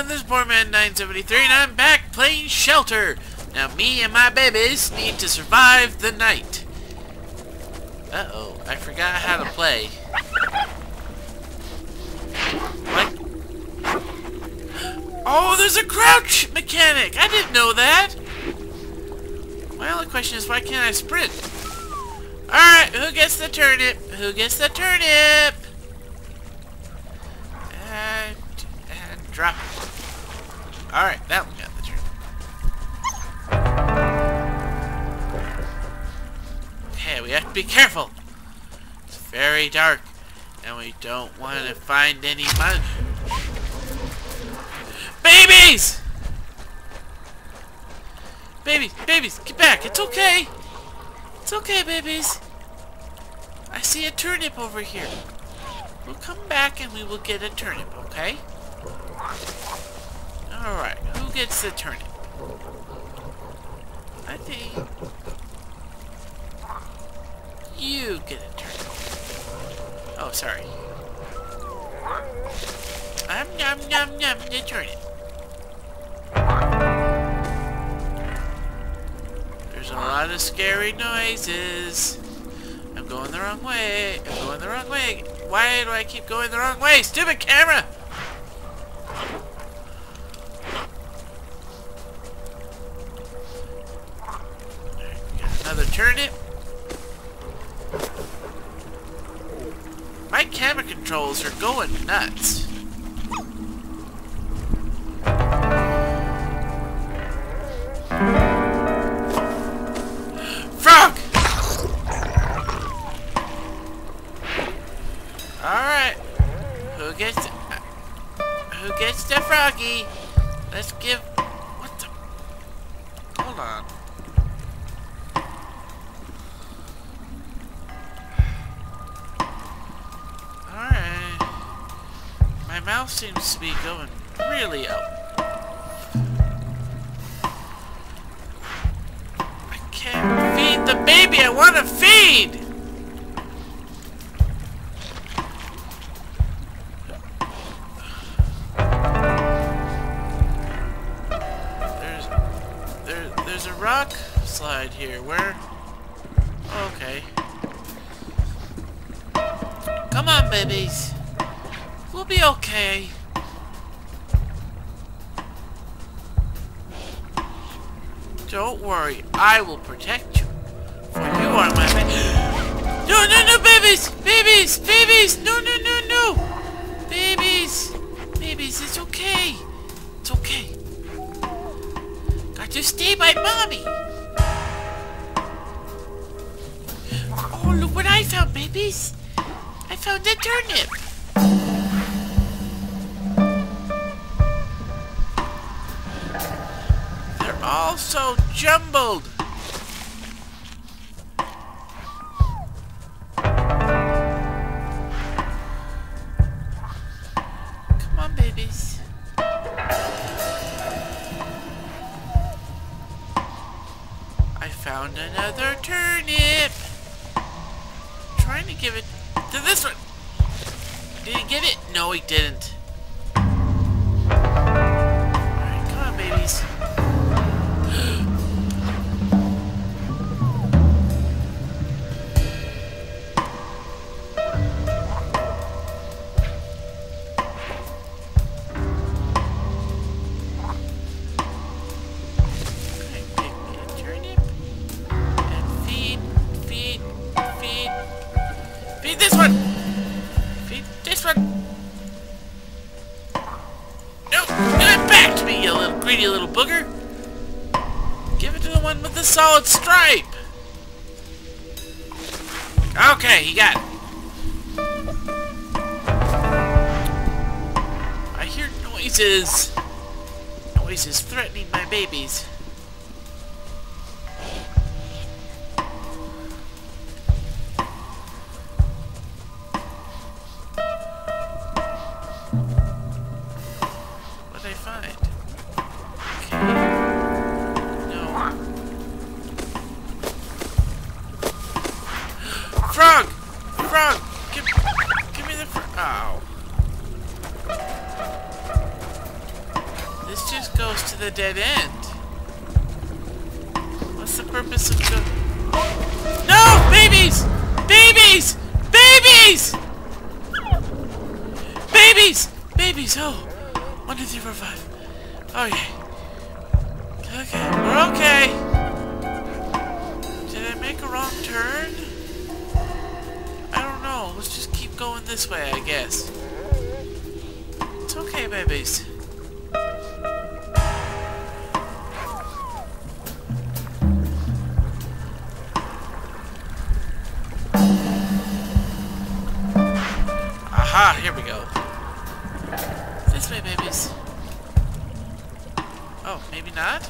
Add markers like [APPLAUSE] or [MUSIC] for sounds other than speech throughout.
everyone, this is Poorman973 and I'm back playing Shelter. Now me and my babies need to survive the night. Uh-oh, I forgot how to play. What? Oh, there's a crouch mechanic! I didn't know that! My only question is why can't I sprint? Alright, who gets the turnip? Who gets the turnip? Drop. Alright, that one got the turnip. Okay, we have to be careful. It's very dark. And we don't want to find any mud. Babies! Babies, babies, get back. It's okay. It's okay, babies. I see a turnip over here. We'll come back and we will get a turnip, okay? Alright, who gets the turnip? I think... You get a turnip. Oh, sorry. Um, yum, yum, yum, the turnip. There's a lot of scary noises. I'm going the wrong way. I'm going the wrong way. Why do I keep going the wrong way? Stupid camera! My camera controls are going nuts. Frog! Alright. Who gets who gets the froggy? Let's give what the Hold on. My seems to be going really up. I can't feed the baby I want to feed! There's there there's a rock slide here. Where? Okay. Come on, babies. Be okay. Don't worry, I will protect you. For you are my ba- [GASPS] No, no, no, babies! Babies! Babies! No, no, no, no! Babies! Babies, it's okay. It's okay. Got to stay by mommy. Oh, look what I found, babies. I found a turnip. So jumbled. Come on, babies. I found another turnip. trying to give it to this one. Did he get it? No, he didn't. Me, you little greedy little booger! Give it to the one with the solid stripe! Okay, he got it. I hear noises. Noises threatening my babies. Dead end. What's the purpose of go- No! Babies! Babies! Babies! Babies! Babies! Oh! One, two, three, four, five. Okay. Oh, okay, we're okay. Did I make a wrong turn? I don't know. Let's just keep going this way, I guess. It's okay, babies. Aha, here we go. This way, babies. Oh, maybe not?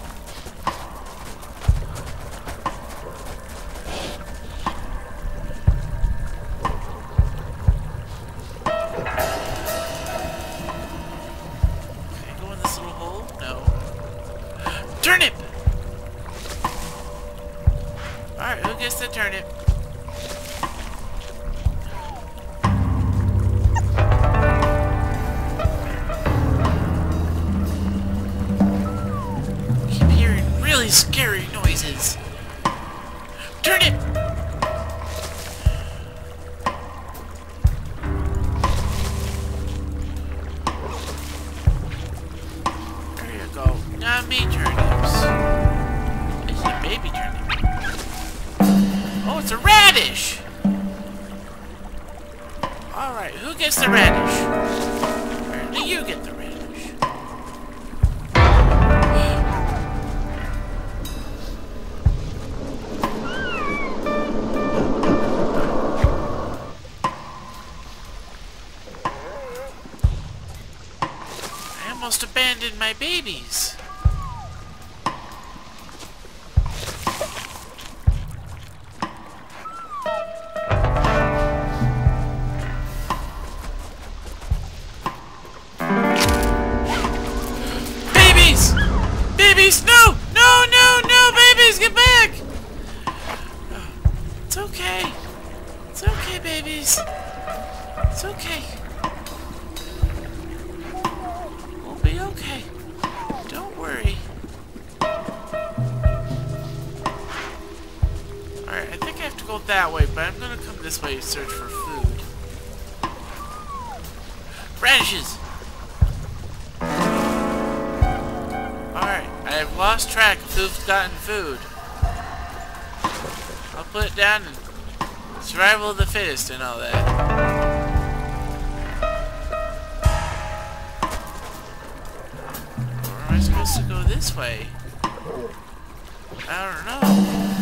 Can I go in this little hole? No. Turnip! Alright, who gets the turnip? Me turnips. It's a baby turnip. Oh, it's a radish! Alright, who gets the radish? Apparently you get the radish. [GASPS] I almost abandoned my. Babies! Radishes! Alright, I have lost track of who's gotten food. I'll put it down and survival of the fittest and all that. Or am I supposed to go this way? I don't know.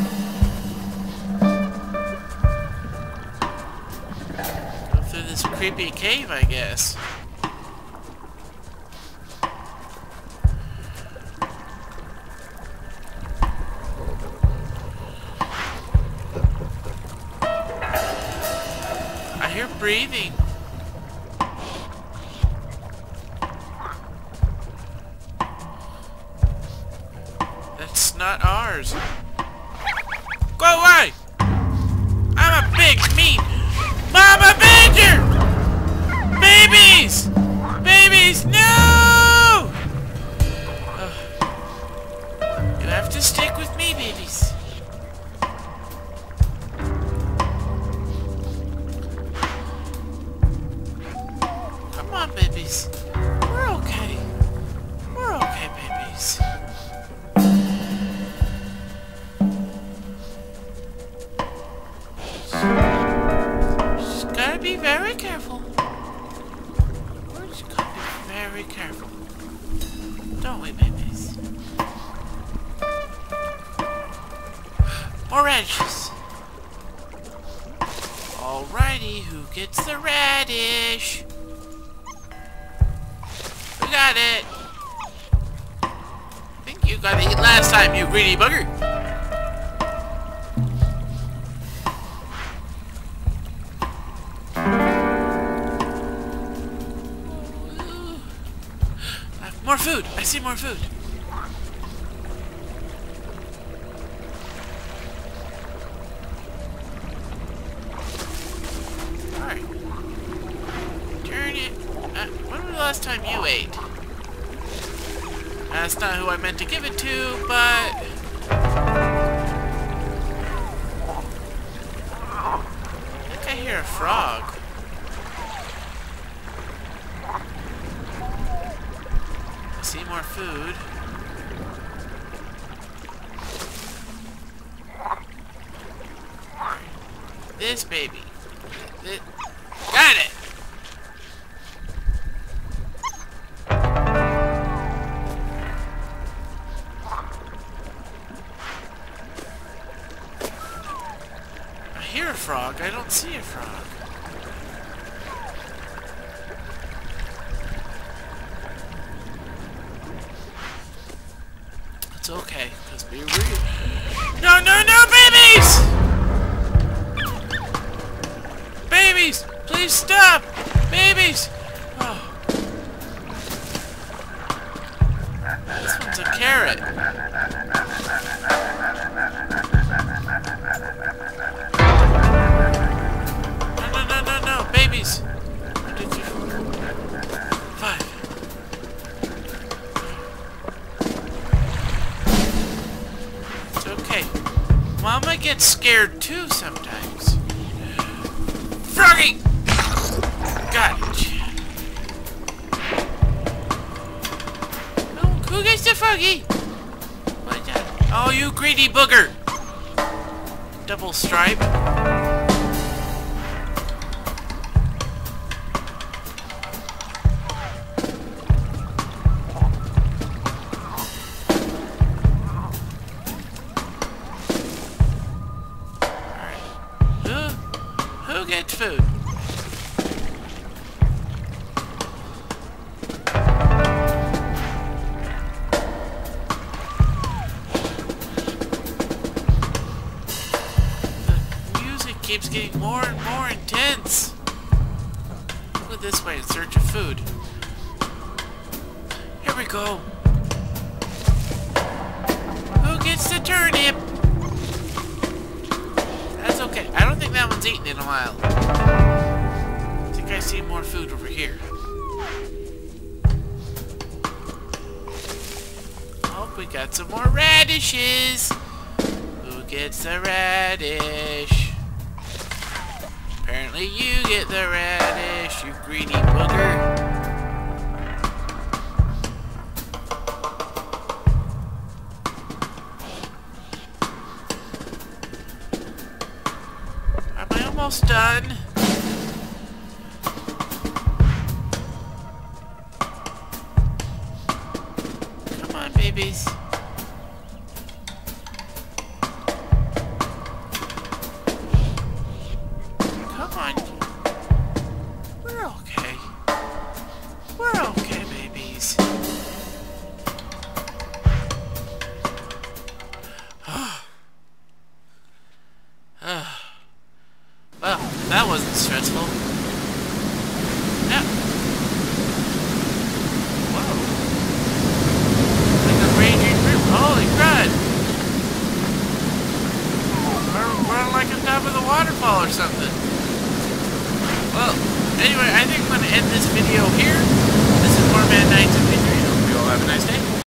This creepy cave, I guess. I hear breathing. That's not ours. Go away! I'm a big meat Mama! Babies! Radish? Who got it? I think you got it last time, you greedy bugger. More food! I see more food! Last time you ate? That's not who I meant to give it to, but... I think I hear a frog. I see more food. This baby. Got it! Frog. I don't see a frog. It's okay, because we re- No, no, no, babies! Babies! Please stop! Babies! Scared too sometimes. Froggy! Got it. Oh, who gets the froggy? Oh, you greedy booger! Double stripe. Keeps getting more and more intense. Go this way in search of food. Here we go. Who gets the turnip? That's okay. I don't think that one's eaten in a while. I think I see more food over here. Oh, we got some more radishes. Who gets the radish? Apparently you get the radish, you greedy booger. Am I almost done? Come on, babies. [SIGHS] well, that wasn't stressful. Yeah.